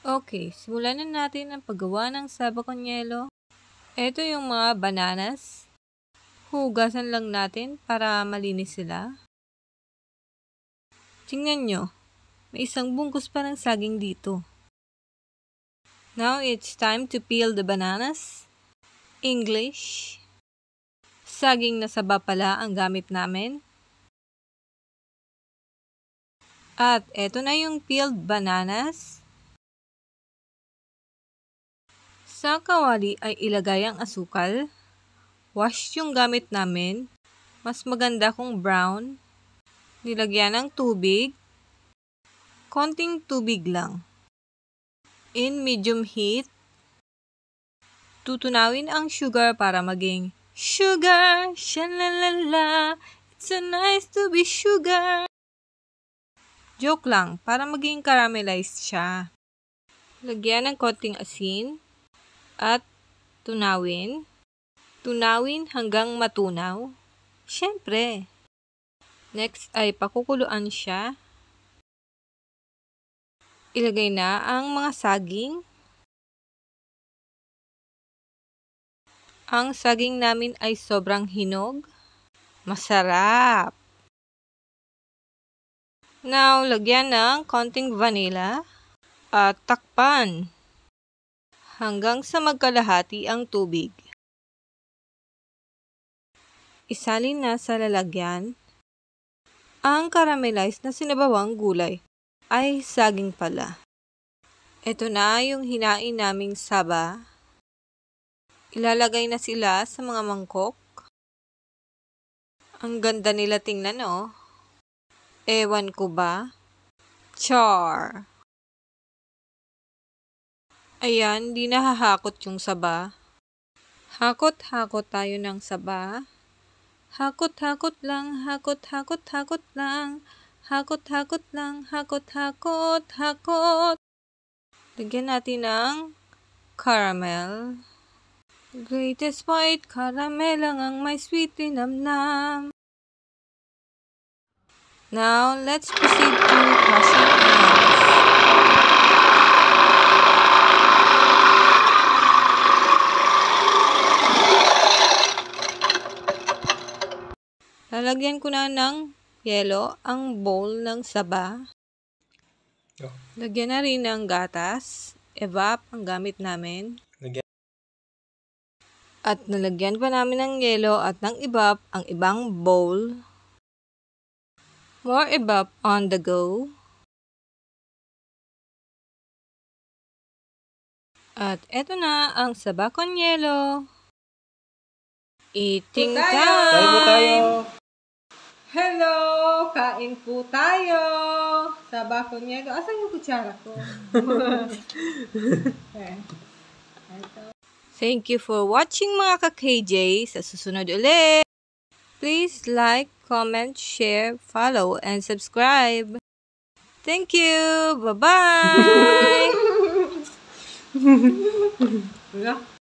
Okay, simulan na natin ang paggawa ng saba con yelo. Ito yung mga bananas. Hugasan lang natin para malinis sila. Tingnan nyo, may isang bungkus pa ng saging dito. Now it's time to peel the bananas. English. Saging na saba pala ang gamit namin. At eto na yung peeled bananas. Sa kawali ay ilagay ang asukal. Wash yung gamit namin. Mas maganda kung brown. Nilagyan ng tubig. Konting tubig lang. In medium heat. Tutunawin ang sugar para maging Sugar, shalalala, it's so nice to be sugar. Joke lang, para maging caramelized siya. Lagyan ng konting asin at tunawin. Tunawin hanggang matunaw. Siyempre. Next ay pakukuluan siya. Ilagay na ang mga saging. Ang saging namin ay sobrang hinog. Masarap! Now, lagyan ng konting vanilla at takpan hanggang sa magkalahati ang tubig. Isalin na sa lalagyan ang caramelized na sinabawang gulay ay saging pala. Ito na yung hinain naming saba. Ilalagay na sila sa mga mangkok. Ang ganda nila tingnan oh. Ewan ko ba? Char. Ayan, di nahahakot yung saba. Hakot-hakot tayo ng saba. Hakot-hakot lang, hakot-hakot, hakot lang. Hakot-hakot lang, hakot-hakot, hakot. Lagyan natin ng caramel. Greatest white caramel lang ang may sweet linamnam. Now, let's proceed to crushing Lalagyan ko na ng yelo ang bowl ng saba. Oh. Lagyan na rin ng gatas. Evap ang gamit namin. Lagyan. At nalagyan pa namin ng yelo at ng ibap ang ibang bowl. More ibap on the go. At eto na ang saba con yelo. Eating Kain po tayo! Hello! Kain po tayo! Saba con yelo. Asan yung kutsara ko? Ito. Thank you for watching mga ka-KJ. Sa susunod ulit. Please like, comment, share, follow, and subscribe. Thank you! Bye-bye!